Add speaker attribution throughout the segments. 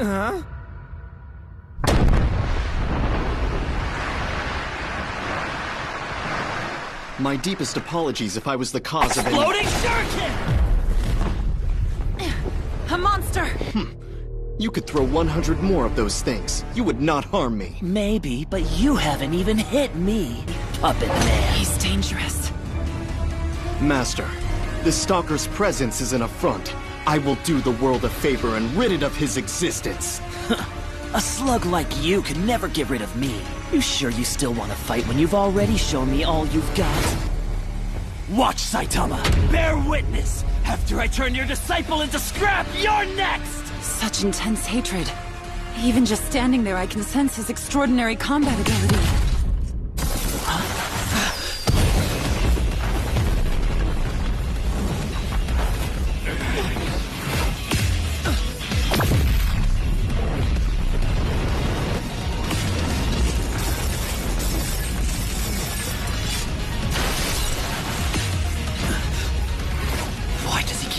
Speaker 1: Huh?
Speaker 2: My deepest apologies if I was the cause of any-
Speaker 3: Loading shuriken!
Speaker 4: A monster! Hmm.
Speaker 2: You could throw 100 more of those things. You would not harm me.
Speaker 3: Maybe, but you haven't even hit me, puppet man.
Speaker 4: He's dangerous.
Speaker 2: Master, this stalker's presence is an affront. I will do the world a favor and rid it of his existence.
Speaker 3: A slug like you can never get rid of me. You sure you still want to fight when you've already shown me all you've got? Watch, Saitama! Bear witness! After I turn your disciple into scrap, you're next!
Speaker 4: Such intense hatred. Even just standing there, I can sense his extraordinary combat ability.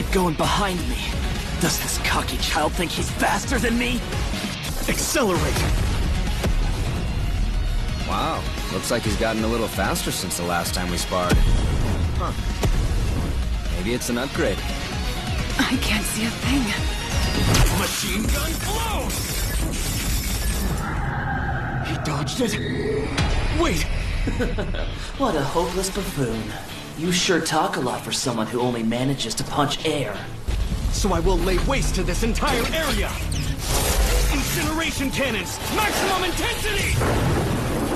Speaker 3: Keep going behind me? Does this cocky child think he's faster than me?
Speaker 2: Accelerate!
Speaker 1: Wow, looks like he's gotten a little faster since the last time we sparred. Huh. Maybe it's an upgrade.
Speaker 4: I can't see a thing.
Speaker 3: Machine gun blows!
Speaker 2: He dodged it. Wait!
Speaker 3: What a hopeless buffoon. You sure talk a lot for someone who only manages to punch air.
Speaker 2: So I will lay waste to this entire area!
Speaker 3: Incineration cannons! Maximum intensity!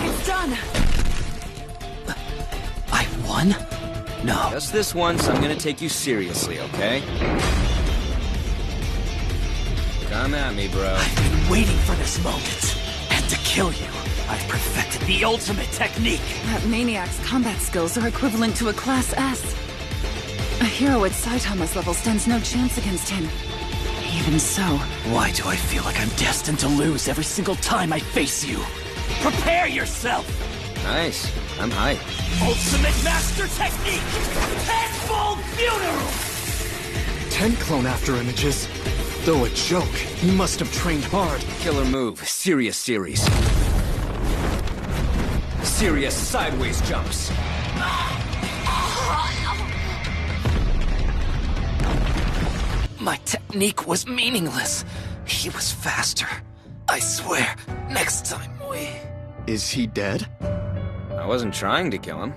Speaker 4: It's done!
Speaker 3: I won? No.
Speaker 1: Just this once, I'm gonna take you seriously, okay? Come at me, bro.
Speaker 3: I've been waiting for this moment. And to kill you, I've perfected the ultimate technique.
Speaker 4: That maniac's combat skills are equivalent to a Class S. A hero at Saitama's level stands no chance against him. Even so,
Speaker 3: Why do I feel like I'm destined to lose every single time I face you? Prepare yourself!
Speaker 1: Nice. I'm hyped.
Speaker 3: Ultimate master technique! Tenfold funeral!
Speaker 2: Ten clone after images. Though a joke, he must have trained hard.
Speaker 1: Killer move. Serious series. Serious sideways jumps.
Speaker 3: My technique was meaningless. He was faster. I swear, next time we...
Speaker 2: Is he dead?
Speaker 1: I wasn't trying to kill him.